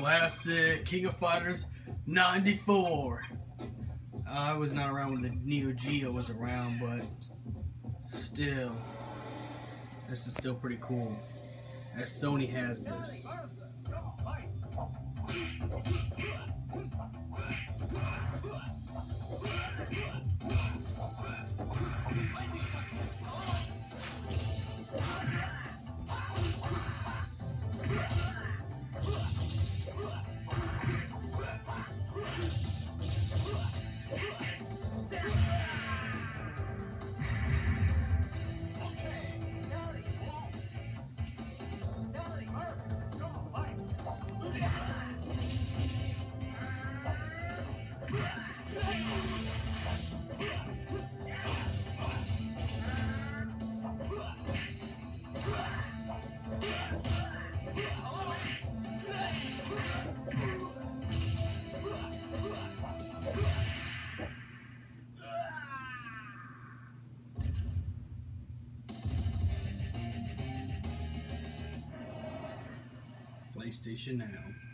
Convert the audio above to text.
Classic King of Fighters 94. I was not around when the Neo Geo was around, but still, this is still pretty cool. As Sony has this. PlayStation Now.